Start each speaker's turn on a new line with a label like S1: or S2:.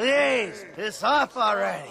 S1: Please, piss off already.